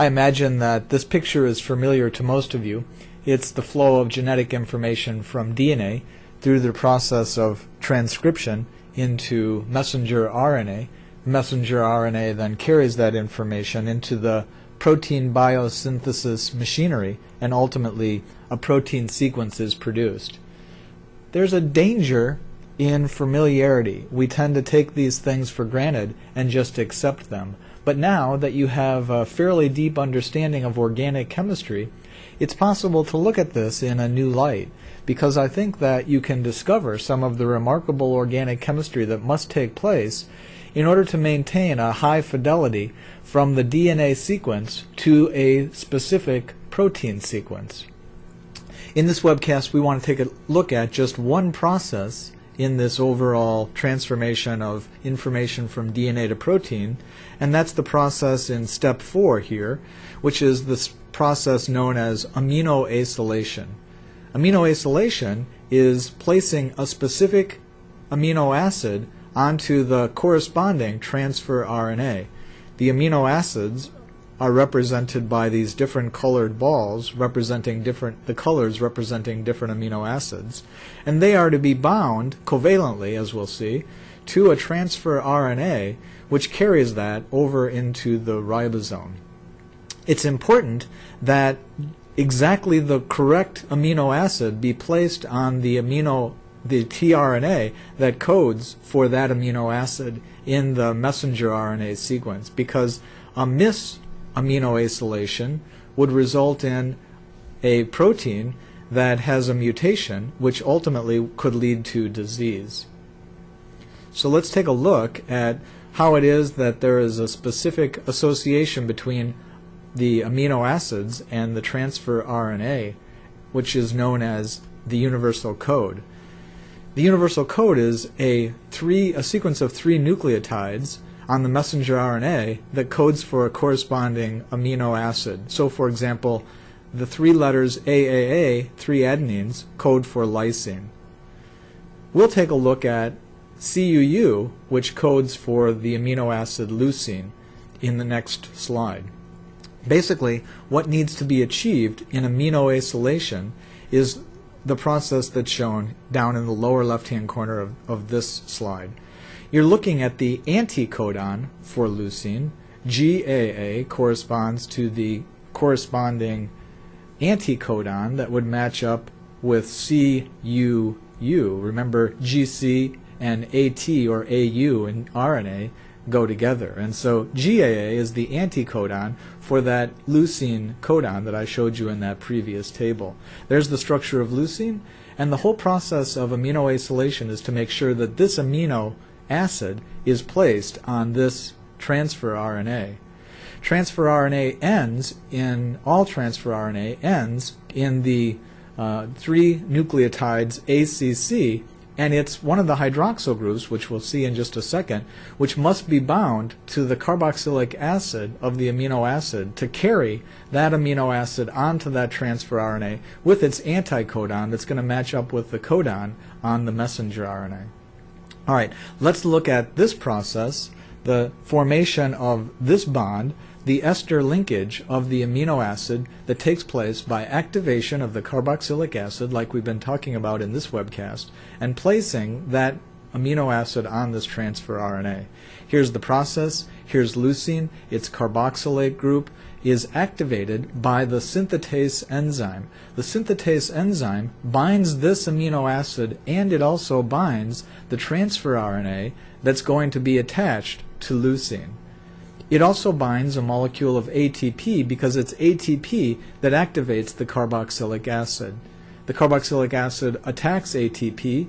I imagine that this picture is familiar to most of you. It's the flow of genetic information from DNA through the process of transcription into messenger RNA. Messenger RNA then carries that information into the protein biosynthesis machinery and ultimately a protein sequence is produced. There's a danger in familiarity. We tend to take these things for granted and just accept them. But now that you have a fairly deep understanding of organic chemistry, it's possible to look at this in a new light because I think that you can discover some of the remarkable organic chemistry that must take place in order to maintain a high fidelity from the DNA sequence to a specific protein sequence. In this webcast, we want to take a look at just one process in this overall transformation of information from DNA to protein, and that's the process in step four here, which is this process known as aminoacylation. Aminoacylation is placing a specific amino acid onto the corresponding transfer RNA. The amino acids are represented by these different colored balls representing different the colors representing different amino acids and they are to be bound covalently as we'll see to a transfer RNA which carries that over into the ribosome. It's important that exactly the correct amino acid be placed on the amino the tRNA that codes for that amino acid in the messenger RNA sequence because a miss aminoacylation would result in a protein that has a mutation which ultimately could lead to disease. So let's take a look at how it is that there is a specific association between the amino acids and the transfer RNA, which is known as the universal code. The universal code is a three a sequence of three nucleotides on the messenger RNA that codes for a corresponding amino acid. So, for example, the three letters AAA, three adenines, code for lysine. We'll take a look at CUU, which codes for the amino acid leucine, in the next slide. Basically, what needs to be achieved in amino aminoacylation is the process that's shown down in the lower left-hand corner of, of this slide. You're looking at the anticodon for leucine. GAA corresponds to the corresponding anticodon that would match up with CUU. Remember, GC and AT or AU in RNA go together. And so GAA is the anticodon for that leucine codon that I showed you in that previous table. There's the structure of leucine, and the whole process of aminoacylation is to make sure that this amino acid is placed on this transfer RNA. Transfer RNA ends in, all transfer RNA ends in the uh, three nucleotides ACC, and it's one of the hydroxyl groups, which we'll see in just a second, which must be bound to the carboxylic acid of the amino acid to carry that amino acid onto that transfer RNA with its anticodon that's going to match up with the codon on the messenger RNA. All right, let's look at this process, the formation of this bond, the ester linkage of the amino acid that takes place by activation of the carboxylic acid, like we've been talking about in this webcast, and placing that amino acid on this transfer RNA. Here's the process. Here's leucine, its carboxylate group is activated by the synthetase enzyme. The synthetase enzyme binds this amino acid and it also binds the transfer RNA that's going to be attached to leucine. It also binds a molecule of ATP because it's ATP that activates the carboxylic acid. The carboxylic acid attacks ATP,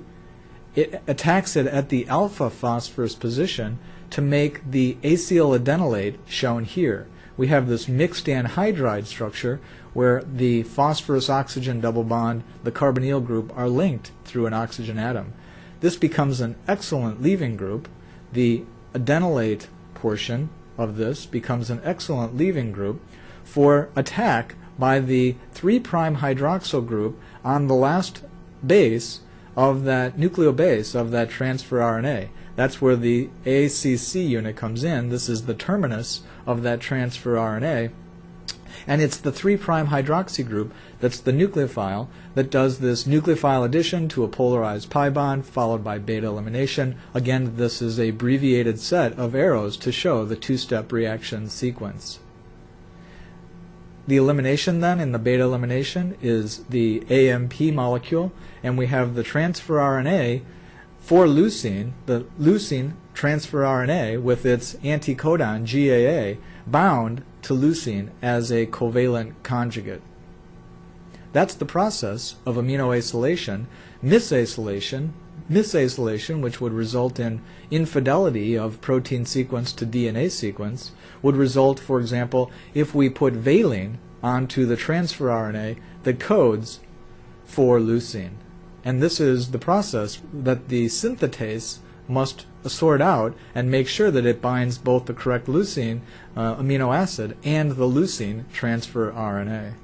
it attacks it at the alpha phosphorus position to make the acyl adenylate shown here we have this mixed anhydride structure where the phosphorus oxygen double bond, the carbonyl group, are linked through an oxygen atom. This becomes an excellent leaving group. The adenylate portion of this becomes an excellent leaving group for attack by the 3' hydroxyl group on the last base of that nucleobase of that transfer RNA. That's where the ACC unit comes in. This is the terminus of that transfer RNA. And it's the 3' hydroxy group that's the nucleophile that does this nucleophile addition to a polarized pi bond followed by beta elimination. Again, this is a abbreviated set of arrows to show the two-step reaction sequence. The elimination then in the beta elimination is the AMP molecule, and we have the transfer RNA for leucine, the leucine transfer RNA with its anticodon GAA bound to leucine as a covalent conjugate. That's the process of amino aminoacylation. Misacylation, misacylation, which would result in infidelity of protein sequence to DNA sequence, would result, for example, if we put valine onto the transfer RNA that codes for leucine. And this is the process that the synthetase must sort out and make sure that it binds both the correct leucine uh, amino acid and the leucine transfer RNA.